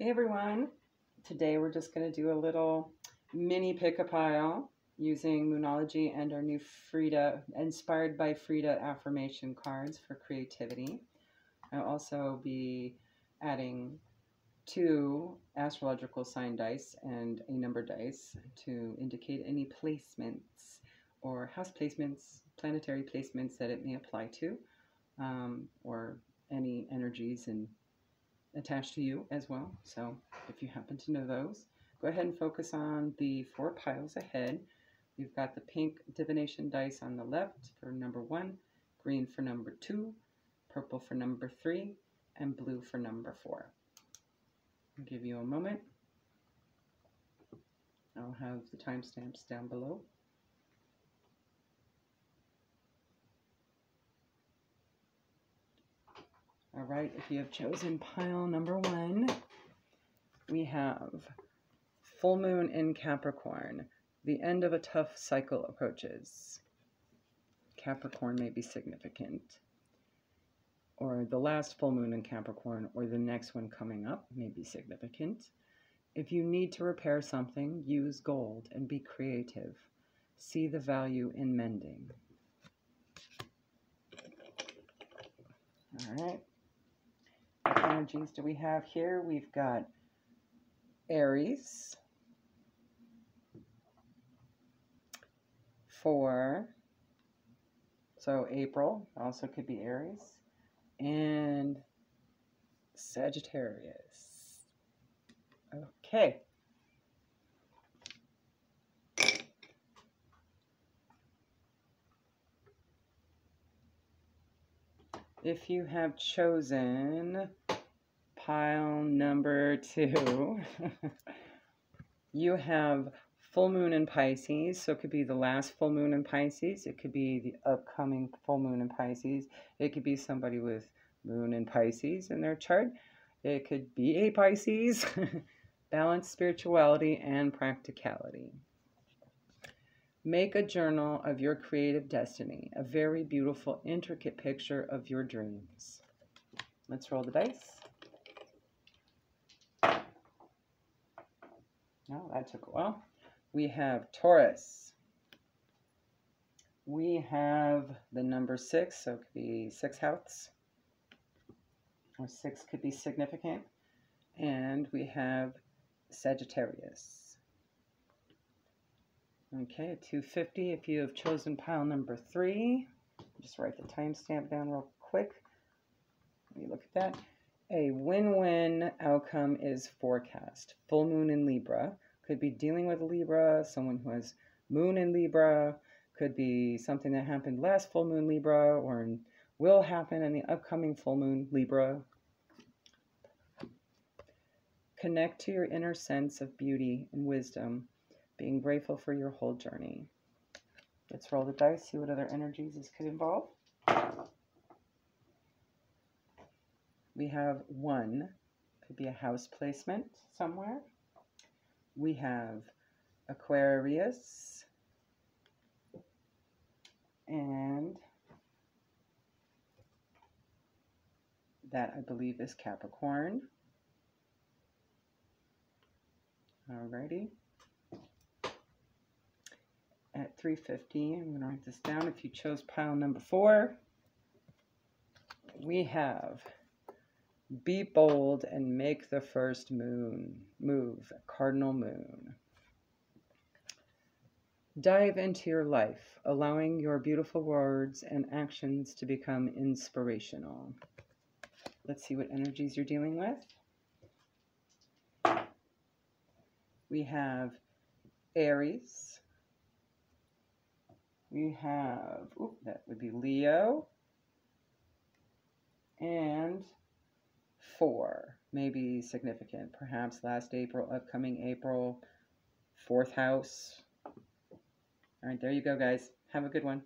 Hey everyone, today we're just going to do a little mini pick a pile using Moonology and our new Frida, inspired by Frida affirmation cards for creativity. I'll also be adding two astrological sign dice and a number dice to indicate any placements or house placements, planetary placements that it may apply to, um, or any energies and attached to you as well. So if you happen to know those, go ahead and focus on the four piles ahead. We've got the pink divination dice on the left for number one, green for number two, purple for number three, and blue for number four. I'll give you a moment. I'll have the timestamps down below. All right, if you have chosen pile number one, we have full moon in Capricorn. The end of a tough cycle approaches. Capricorn may be significant. Or the last full moon in Capricorn or the next one coming up may be significant. If you need to repair something, use gold and be creative. See the value in mending. All right energies do we have here? We've got Aries for, so April also could be Aries, and Sagittarius. Okay. If you have chosen pile number two, you have full moon in Pisces. So it could be the last full moon in Pisces. It could be the upcoming full moon in Pisces. It could be somebody with moon in Pisces in their chart. It could be a Pisces. Balance spirituality and practicality. Make a journal of your creative destiny, a very beautiful, intricate picture of your dreams. Let's roll the dice. No, that took a while. We have Taurus. We have the number six, so it could be six house, or six could be significant. And we have Sagittarius. Okay, 250 if you have chosen pile number three. Just write the timestamp down real quick. Let me look at that. A win-win outcome is forecast. Full moon in Libra. Could be dealing with Libra, someone who has moon in Libra. Could be something that happened last full moon Libra or will happen in the upcoming full moon Libra. Connect to your inner sense of beauty and wisdom, being grateful for your whole journey. Let's roll the dice, see what other energies this could involve. We have one, could be a house placement somewhere. We have Aquarius and that I believe is Capricorn. Alrighty. At 350, I'm going to write this down. If you chose pile number four, we have be bold and make the first moon move, cardinal moon. Dive into your life, allowing your beautiful words and actions to become inspirational. Let's see what energies you're dealing with. We have Aries. We have, ooh, that would be Leo. And four, maybe significant, perhaps last April, upcoming April, fourth house. All right, there you go, guys. Have a good one.